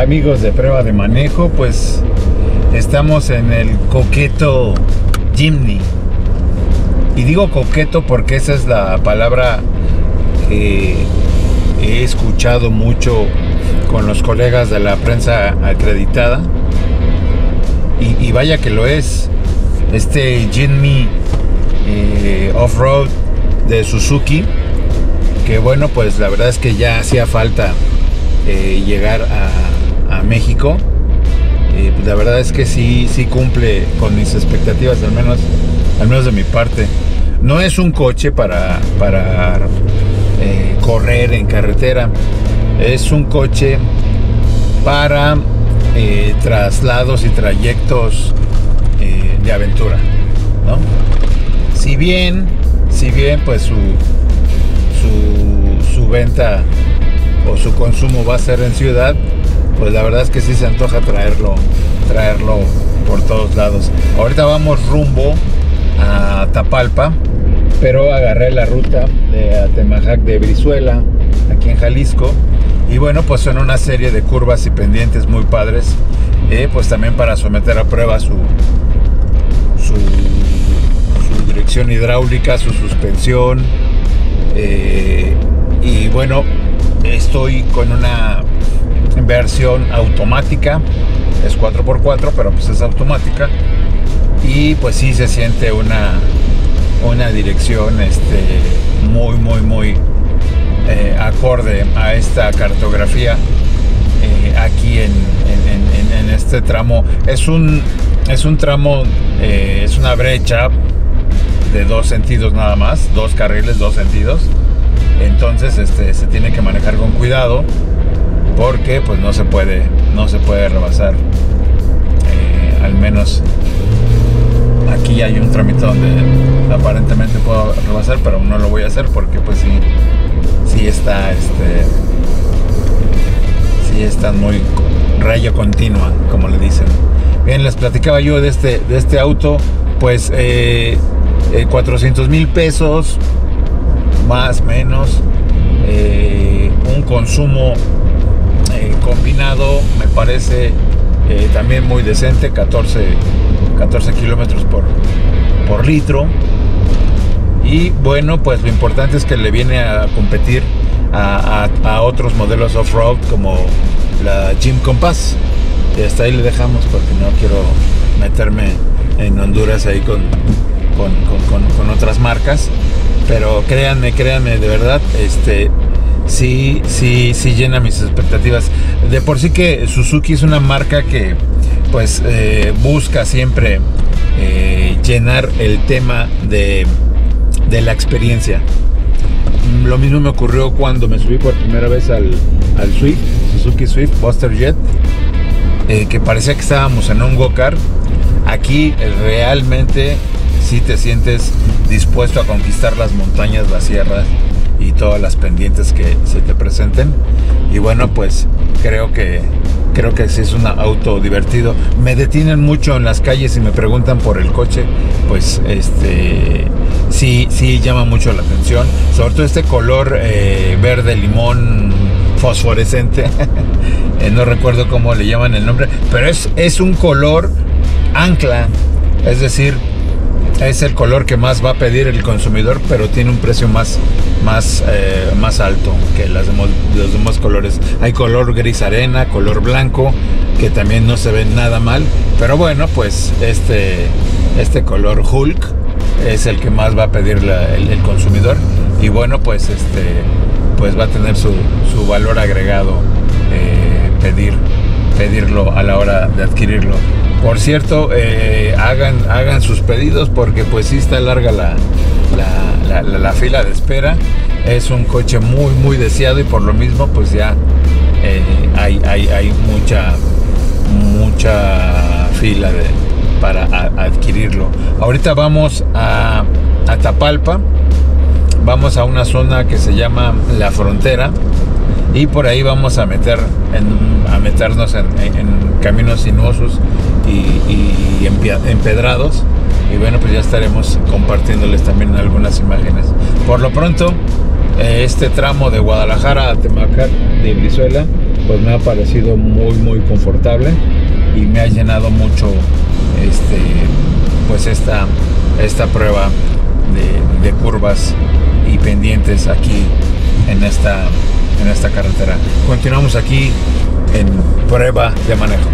amigos de prueba de manejo? Pues estamos en el coqueto Jimny. Y digo coqueto porque esa es la palabra que he escuchado mucho con los colegas de la prensa acreditada. Y, vaya que lo es. Este Jimny eh, Off-Road de Suzuki. Que bueno, pues la verdad es que ya hacía falta eh, llegar a, México. Eh, pues la verdad es que sí, sí cumple con mis expectativas, al menos, al menos de mi parte. No es un coche para, para eh, correr en carretera, es un coche para traslados y trayectos de aventura. Si bien, si bien, pues su, su, su venta o su consumo va a ser en ciudad, pues la verdad es que sí se antoja traerlo, traerlo por todos lados. Ahorita vamos rumbo a Tapalpa, pero agarré la ruta de Atemajac de Brizuela, aquí en Jalisco. Y bueno, pues son una serie de curvas y pendientes muy padres, eh, pues también para someter a prueba su, su, dirección hidráulica, su suspensión. Eh, y bueno, estoy con una versión automática, es 4x4, pero pues es automática. Y pues sí se siente una, una dirección este, muy, muy, muy eh, acorde a esta cartografía eh, aquí en, este tramo. Es un, es un tramo, eh, es una brecha de dos sentidos nada más, dos carriles, dos sentidos entonces este, se tiene que manejar con cuidado porque pues no se puede, no se puede rebasar. Eh, al menos aquí hay un trámite donde aparentemente puedo rebasar, pero no lo voy a hacer porque pues sí, sí está este. Sí está muy raya continua, como le dicen. Bien, les platicaba yo de este, de este auto, pues 400 eh, eh, mil pesos, más menos eh, un consumo eh, combinado me parece eh, también muy decente 14 14 kilómetros por, por litro. Y bueno pues lo importante es que le viene a competir a, otros modelos off-road como la Jim Compass. Y hasta ahí le dejamos porque no quiero meterme en Honduras ahí con, con otras marcas. Pero créanme, créanme, de verdad, este, sí, sí, sí llena mis expectativas. De por sí que Suzuki es una marca que, pues, eh, busca siempre eh, llenar el tema de, la experiencia. Lo mismo me ocurrió cuando me subí por primera vez al, Swift, Suzuki Swift Buster Jet, eh, que parecía que estábamos en un go-kart. Aquí realmente si te sientes dispuesto a conquistar las montañas, las sierras y todas las pendientes que se te presenten. Y bueno, pues creo que creo que sí es un auto divertido. Me detienen mucho en las calles y me preguntan por el coche, pues este sí, sí llama mucho la atención. Sobre todo este color eh, verde limón fosforescente. Eh, no recuerdo cómo le llaman el nombre, pero es, es un color ancla. Es decir, es el color que más va a pedir el consumidor, pero tiene un precio más, más, eh, más alto que los demás colores. Hay color gris arena, color blanco, que también no se ven nada mal, pero bueno, pues este, este color Hulk es el que más va a pedir el, consumidor y bueno, pues este, pues va a tener su, valor agregado eh, pedir, pedirlo a la hora de adquirirlo. Por cierto, eh, hagan, hagan sus pedidos porque pues sí está larga la, la, fila de espera. Es un coche muy, muy deseado y por lo mismo pues ya eh, hay, hay, mucha, mucha fila de, para adquirirlo. Ahorita vamos a, a Tapalpa, vamos a una zona que se llama La Frontera y por ahí vamos a meter a meternos en, caminos sinuosos y, empedrados. Y bueno pues ya estaremos compartiéndoles también algunas imágenes. Por lo pronto eh, este tramo de Guadalajara a Temacar de Brizuela pues me ha parecido muy muy confortable y me ha llenado mucho este pues esta esta prueba de curvas y pendientes aquí en esta en esta carretera. Continuamos aquí en prueba de manejo